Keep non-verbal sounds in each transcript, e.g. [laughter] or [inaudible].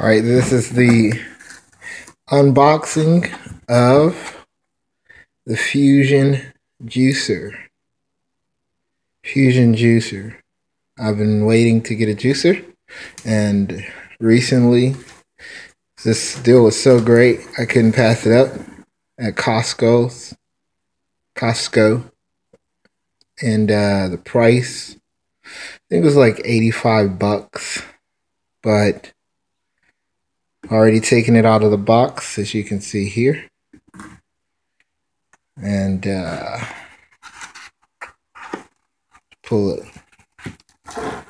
All right, this is the unboxing of the Fusion Juicer. Fusion Juicer. I've been waiting to get a juicer, and recently this deal was so great I couldn't pass it up at Costco's. Costco. And uh, the price, I think it was like 85 bucks, but already taken it out of the box as you can see here. And uh, pull it a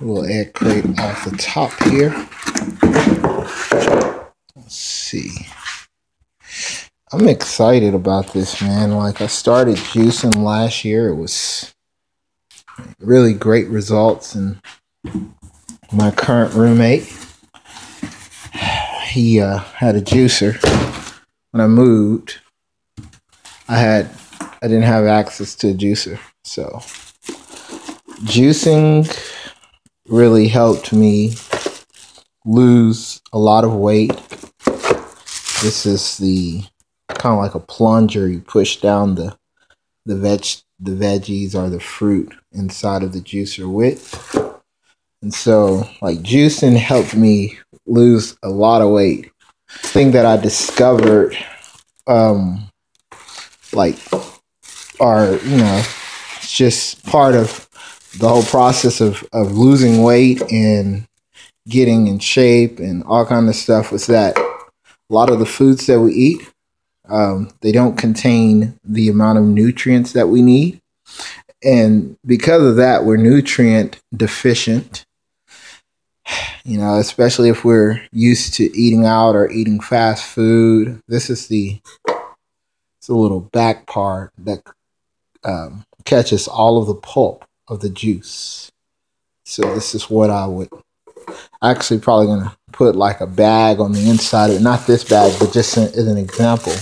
little air crate off the top here. Let's see. I'm excited about this man. Like I started juicing last year. It was really great results and my current roommate he uh, had a juicer. When I moved, I had I didn't have access to a juicer, so juicing really helped me lose a lot of weight. This is the kind of like a plunger you push down the the veg the veggies or the fruit inside of the juicer with. And so like juicing helped me lose a lot of weight. Thing that I discovered, um, like, are you know, it's just part of the whole process of of losing weight and getting in shape and all kind of stuff was that a lot of the foods that we eat um, they don't contain the amount of nutrients that we need and because of that we're nutrient deficient [sighs] you know, especially if we're used to eating out or eating fast food. This is the it's a little back part that um, catches all of the pulp of the juice. So this is what I would actually probably gonna put like a bag on the inside of it. Not this bag, but just as an example.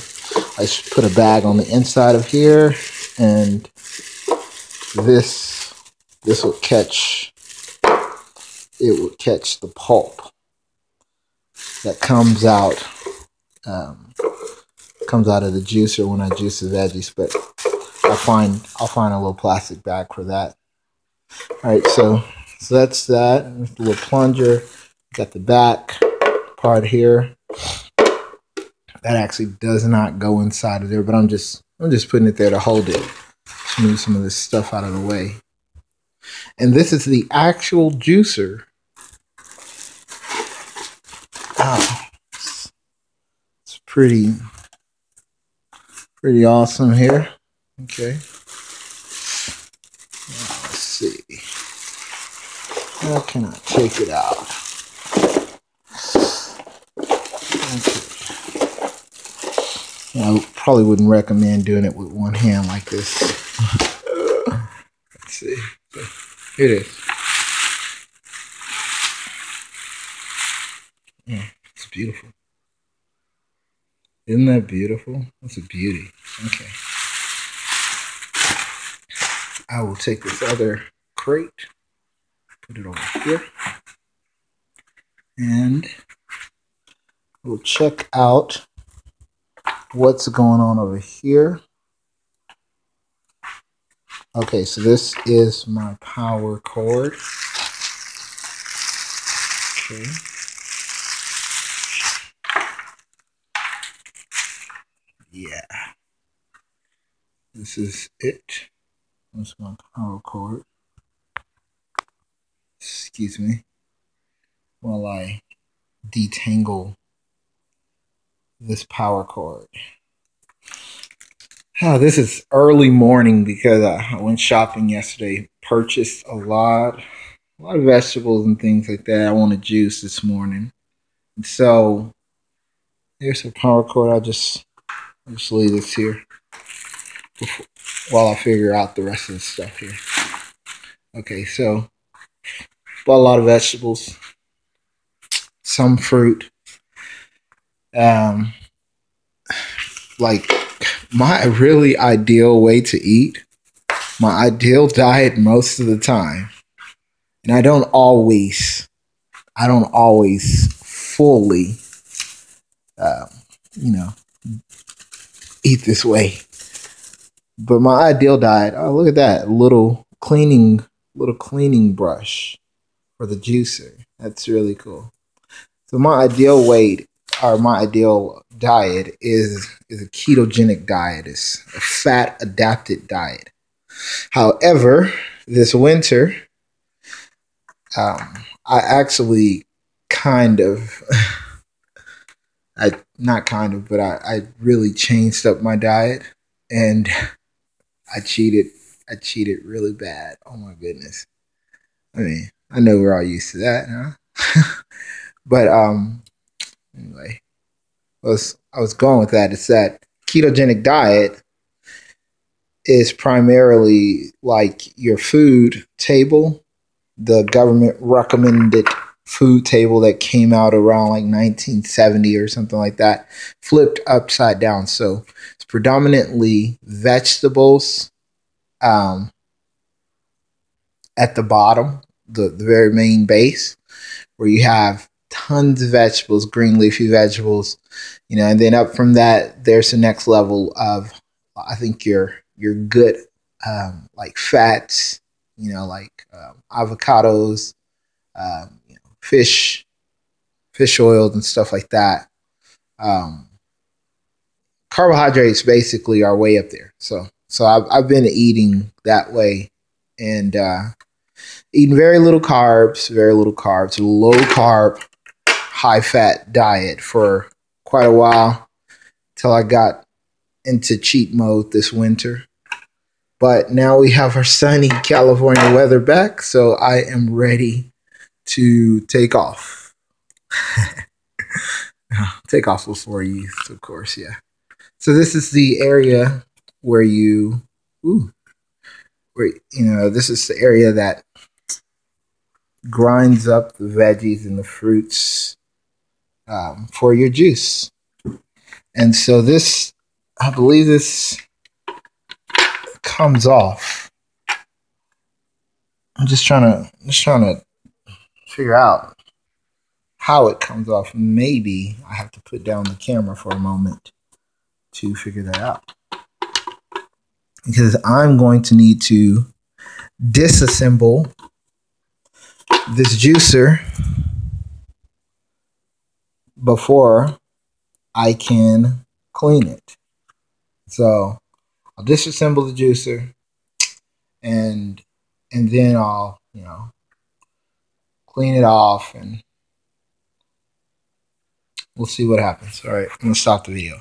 I should put a bag on the inside of here, and this this will catch it would catch the pulp that comes out um, comes out of the juicer when I juice the veggies. But I'll find I'll find a little plastic bag for that. All right, so so that's that. Little plunger. Got the back part here. That actually does not go inside of there, but I'm just I'm just putting it there to hold it. Just move some of this stuff out of the way. And this is the actual juicer Wow. It's pretty, pretty awesome here. Okay. Let's see. How can I take it out? Okay. I probably wouldn't recommend doing it with one hand like this. Let's see. Here it is. Yeah, it's beautiful. Isn't that beautiful? That's a beauty. Okay. I will take this other crate, put it over here, and we'll check out what's going on over here. Okay, so this is my power cord. Okay. Yeah. This is it. That's my power cord. Excuse me. While I detangle this power cord. Oh, this is early morning because I went shopping yesterday, purchased a lot, a lot of vegetables and things like that. I wanted juice this morning. And so here's a power cord. I'll just Just leave this here while I figure out the rest of the stuff here. Okay, so bought a lot of vegetables, some fruit. Um, like my really ideal way to eat, my ideal diet most of the time, and I don't always, I don't always fully, uh, you know, eat this way. But my ideal diet, oh look at that little cleaning little cleaning brush for the juicer. That's really cool. So my ideal weight or my ideal diet is is a ketogenic diet. It's a fat adapted diet. However, this winter, um, I actually kind of, [laughs] I not kind of, but I, I really changed up my diet and [laughs] I cheated. I cheated really bad. Oh my goodness. I mean, I know we're all used to that, huh? [laughs] but um, anyway, I was I was going with that. It's that ketogenic diet is primarily like your food table, the government recommended food table that came out around like 1970 or something like that, flipped upside down. So it's predominantly vegetables um, at the bottom, the, the very main base, where you have tons of vegetables, green leafy vegetables, you know, and then up from that, there's the next level of, I think your your good um, like fats, you know, like um, avocados, um, fish, fish oils and stuff like that. Um, carbohydrates basically are way up there. So, so I've, I've been eating that way and uh, eating very little carbs, very little carbs, low carb, high fat diet for quite a while till I got into cheat mode this winter. But now we have our sunny California weather back, so I am ready to take off. [laughs] take off before you, of course, yeah. So this is the area where you, ooh, where you know this is the area that grinds up the veggies and the fruits um, for your juice. And so this, I believe this comes off. I'm just trying to just trying to figure out how it comes off. Maybe I have to put down the camera for a moment to figure that out. Because I'm going to need to disassemble this juicer before I can clean it. So I'll disassemble the juicer and and then I'll, you know, clean it off and we'll see what happens. All right, I'm gonna stop the video.